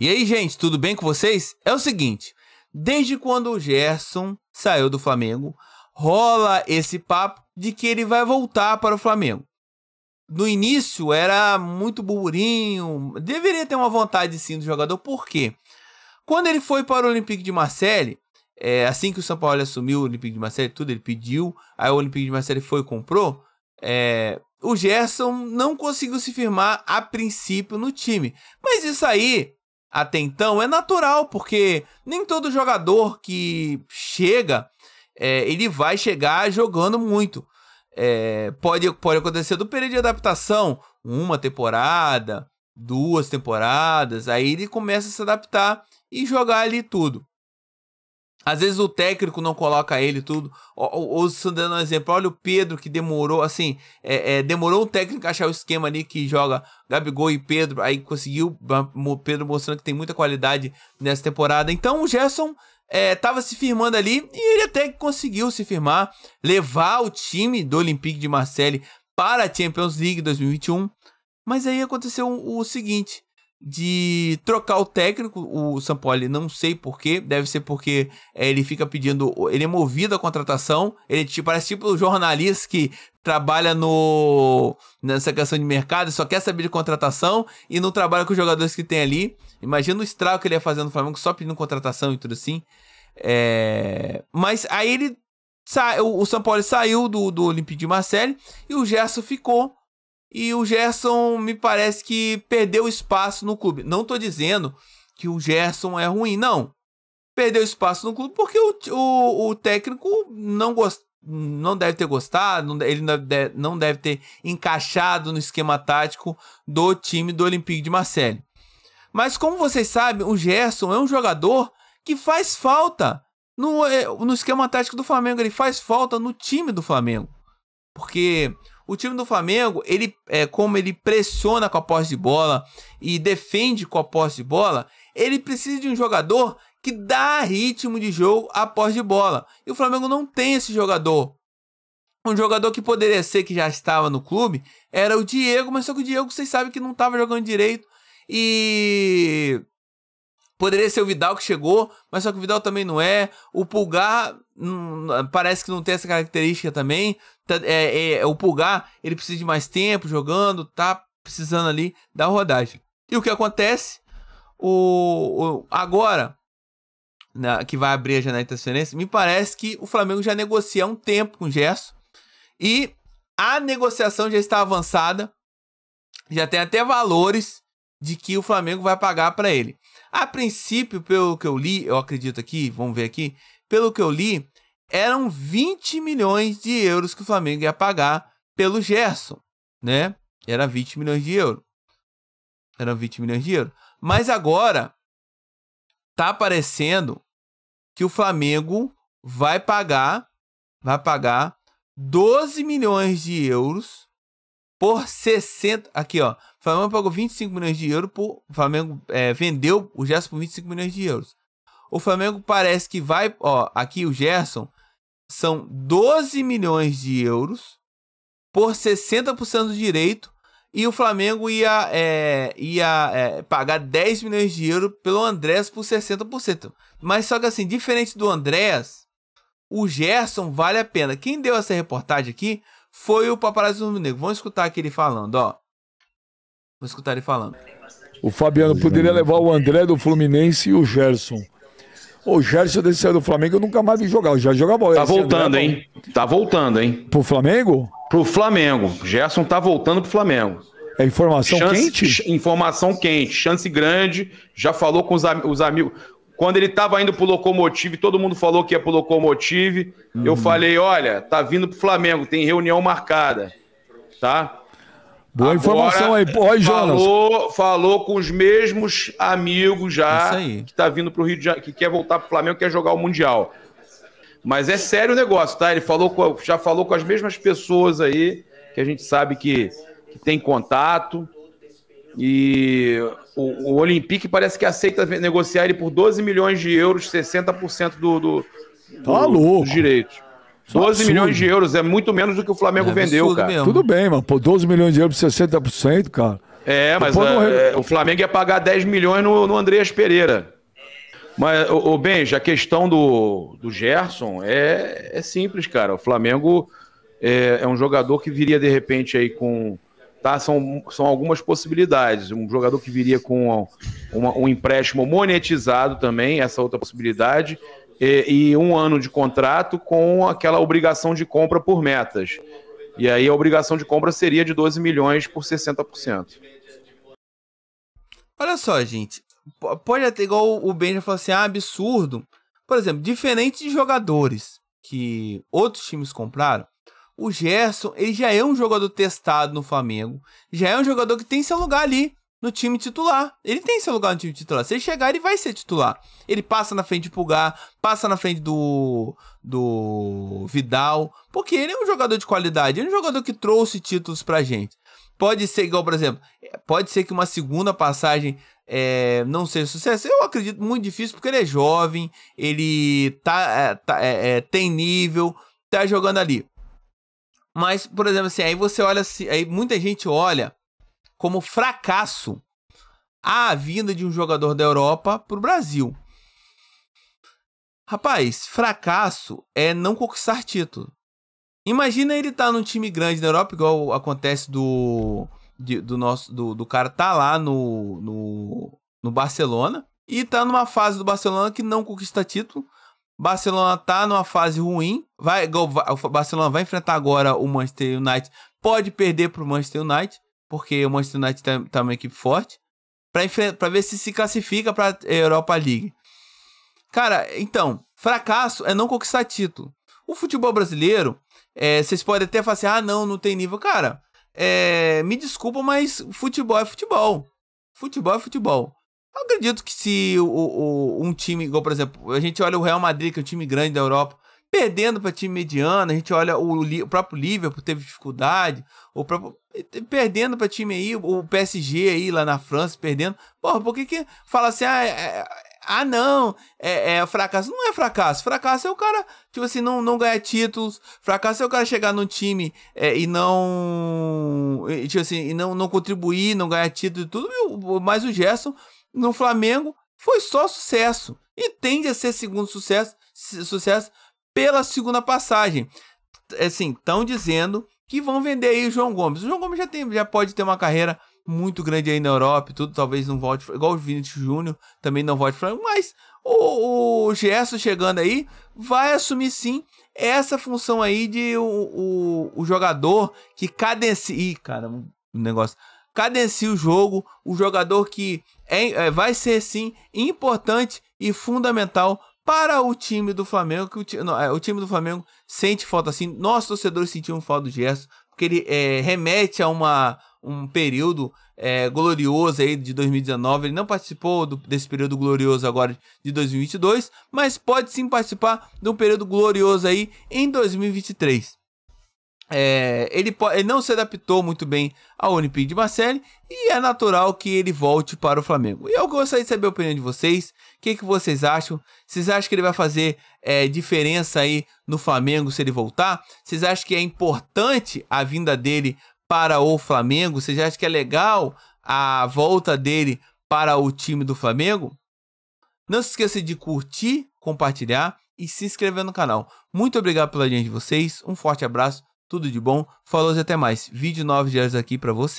E aí, gente, tudo bem com vocês? É o seguinte, desde quando o Gerson saiu do Flamengo, rola esse papo de que ele vai voltar para o Flamengo. No início era muito burburinho, deveria ter uma vontade sim do jogador, por quê? Quando ele foi para o Olympique de Marseille, é, assim que o São Paulo assumiu o Olympique de Marseille, tudo ele pediu, aí o Olympique de Marseille foi e comprou, é, o Gerson não conseguiu se firmar a princípio no time. Mas isso aí até então é natural, porque nem todo jogador que chega, é, ele vai chegar jogando muito. É, pode, pode acontecer do período de adaptação, uma temporada, duas temporadas, aí ele começa a se adaptar e jogar ali tudo. Às vezes o técnico não coloca ele tudo. Ou, ou dando um exemplo, olha o Pedro que demorou, assim, é, é, demorou o técnico achar o esquema ali que joga Gabigol e Pedro, aí conseguiu, o Pedro mostrando que tem muita qualidade nessa temporada. Então o Gerson estava é, se firmando ali e ele até conseguiu se firmar, levar o time do Olympique de Marseille para a Champions League 2021. Mas aí aconteceu o, o seguinte: de trocar o técnico, o Sampoli, não sei porquê, deve ser porque é, ele fica pedindo, ele é movido à contratação, ele tipo, parece tipo o jornalista que trabalha no nessa questão de mercado, só quer saber de contratação e não trabalha com os jogadores que tem ali. Imagina o estrago que ele ia fazer no Flamengo só pedindo contratação e tudo assim. É... Mas aí ele sa... o Paulo saiu do, do Olympique de Marseille e o Gerson ficou e o Gerson me parece que perdeu espaço no clube. Não estou dizendo que o Gerson é ruim, não. Perdeu espaço no clube porque o, o, o técnico não, gost, não deve ter gostado, ele não deve ter encaixado no esquema tático do time do Olympique de Marseille. Mas como vocês sabem, o Gerson é um jogador que faz falta no, eh, no esquema tático do Flamengo. Ele faz falta no time do Flamengo. Porque o time do Flamengo, ele é, como ele pressiona com a posse de bola e defende com a posse de bola, ele precisa de um jogador que dá ritmo de jogo à posse de bola. E o Flamengo não tem esse jogador. Um jogador que poderia ser que já estava no clube era o Diego, mas só que o Diego vocês sabem que não estava jogando direito. E Poderia ser o Vidal que chegou, mas só que o Vidal também não é. O Pulgar parece que não tem essa característica também. Tá, é, é, o Pulgar ele precisa de mais tempo jogando, tá precisando ali da rodagem. E o que acontece? O, o agora na, que vai abrir a janela de transferência, me parece que o Flamengo já negocia há um tempo com o Gerson e a negociação já está avançada, já tem até valores de que o Flamengo vai pagar para ele. A princípio, pelo que eu li, eu acredito aqui, vamos ver aqui, pelo que eu li, eram 20 milhões de euros que o Flamengo ia pagar pelo Gerson, né? Era 20 milhões de euros. Eram 20 milhões de euros. Mas agora tá aparecendo que o Flamengo vai pagar vai pagar 12 milhões de euros por 60. Aqui, ó. O Flamengo pagou 25 milhões de euros por. O Flamengo é, vendeu o Gerson por 25 milhões de euros. O Flamengo parece que vai. Ó, aqui o Gerson são 12 milhões de euros por 60% do direito. E o Flamengo ia, é, ia é, pagar 10 milhões de euros pelo Andrés por 60%. Mas só que assim, diferente do Andrés, o Gerson vale a pena. Quem deu essa reportagem aqui foi o Paparazzo do Negro. Vamos escutar aqui ele falando, ó. Vamos escutar ele falando. O Fabiano poderia levar o André do Fluminense e o Gerson. O Gerson desse saiu do Flamengo eu nunca mais vi jogar. Eu já jogava bola. Tá voltando, André, hein? Tá voltando, hein? Pro Flamengo? Pro Flamengo. Gerson tá voltando pro Flamengo. É informação chance, quente? Informação quente, chance grande. Já falou com os, os amigos. Quando ele estava indo pro Locomotive, todo mundo falou que ia pro Locomotive. Uhum. Eu falei: olha, tá vindo pro Flamengo, tem reunião marcada. Tá? Boa Agora, informação aí. Oi, Jonas. Falou, falou com os mesmos amigos já que tá vindo pro Rio de Janeiro, que quer voltar pro Flamengo, quer jogar o Mundial. Mas é sério o negócio, tá? Ele falou com, já falou com as mesmas pessoas aí, que a gente sabe que, que tem contato. E o, o Olympique parece que aceita negociar ele por 12 milhões de euros, 60% do, do, do, tá louco. dos direitos. 12 absurdo. milhões de euros é muito menos do que o Flamengo é vendeu, cara. Mesmo. Tudo bem, mano. Por 12 milhões de euros, 60%, cara. É, mas a, é, o Flamengo ia pagar 10 milhões no, no Andreas Pereira. Mas, o, o Benja, a questão do, do Gerson é, é simples, cara. O Flamengo é, é um jogador que viria de repente aí com Tá? São, são algumas possibilidades. Um jogador que viria com uma, um empréstimo monetizado também, essa outra possibilidade, e, e, um ano de contrato com aquela obrigação de compra por metas. E aí a obrigação de compra seria de 12 milhões por 60%. Olha só, gente. Pode até, igual o Ben já falou assim, ah, absurdo. Por exemplo, diferente de jogadores que outros times compraram, o Gerson, ele já é um jogador testado no Flamengo, já é um jogador que tem seu lugar ali no time titular. Ele tem seu lugar no time titular. Se ele chegar, ele vai ser titular. Ele passa na frente de Pulgar, passa na frente do do Vidal, porque ele é um jogador de qualidade, ele é um jogador que trouxe títulos pra gente. Pode ser igual, por exemplo, pode ser que uma segunda passagem é, não seja sucesso. Eu acredito muito difícil porque ele é jovem, ele tá, é, tá é, é tem nível, tá jogando ali. Mas, por exemplo, assim, aí você olha, aí muita gente olha como fracasso a vinda de um jogador da Europa para o Brasil. Rapaz, fracasso é não conquistar título. Imagina ele estar tá num time grande da Europa, igual acontece do de, do nosso do, do cara tá lá no, no, no Barcelona e tá numa fase do Barcelona que não conquista título Barcelona tá numa fase ruim. Vai, o Barcelona vai enfrentar agora o Manchester United. Pode perder pro Manchester United, porque o Manchester United tá, tá uma equipe forte. Para ver se se classifica para Europa League. Cara, então, fracasso é não conquistar título. O futebol brasileiro, é, vocês podem até falar assim: ah, não, não tem nível. Cara, é, me desculpa, mas futebol é futebol. Futebol é futebol. Eu acredito que se o, o, um time, igual por exemplo, a gente olha o Real Madrid, que é um time grande da Europa, perdendo para time mediano, a gente olha o, o próprio Liverpool teve dificuldade, o próprio, perdendo para time aí, o PSG aí lá na França perdendo. Porra, por que que fala assim, ah, é, é, ah não, é, é, fracasso? Não é fracasso. Fracasso é o cara, tipo assim, não, não ganhar títulos. Fracasso é o cara chegar no time é, e não, tipo assim, e não, não contribuir, não ganhar título e tudo. Mas o Gerson no Flamengo foi só sucesso e tende a ser segundo sucesso, sucesso pela segunda passagem. Assim, estão dizendo que vão vender aí o João Gomes. O João Gomes já, tem, já pode ter uma carreira muito grande aí na Europa e tudo, talvez não volte, igual o Vinícius Júnior, também não volte Flamengo, mas o, o Gerson chegando aí vai assumir sim essa função aí de o, o, o jogador que cadencia. Ih, cara, um negócio cadencia o jogo, o jogador que é, é, vai ser sim importante e fundamental para o time do Flamengo, que o, time, não, é, o time do Flamengo sente falta assim, nós torcedores sentimos falta do Gerson, porque ele é, remete a uma, um período é, glorioso aí de 2019, ele não participou do, desse período glorioso agora de 2022, mas pode sim participar de um período glorioso aí em 2023. É, ele, ele, não se adaptou muito bem ao Olympique de Marseille e é natural que ele volte para o Flamengo. E eu gostaria de saber a opinião de vocês. O que, que vocês acham? Vocês acham que ele vai fazer é, diferença aí no Flamengo se ele voltar? Vocês acham que é importante a vinda dele para o Flamengo? Vocês acham que é legal a volta dele para o time do Flamengo? Não se esqueça de curtir, compartilhar e se inscrever no canal. Muito obrigado pela audiência de vocês. Um forte abraço tudo de bom, falou e até mais. Vídeo 9 dias aqui para você.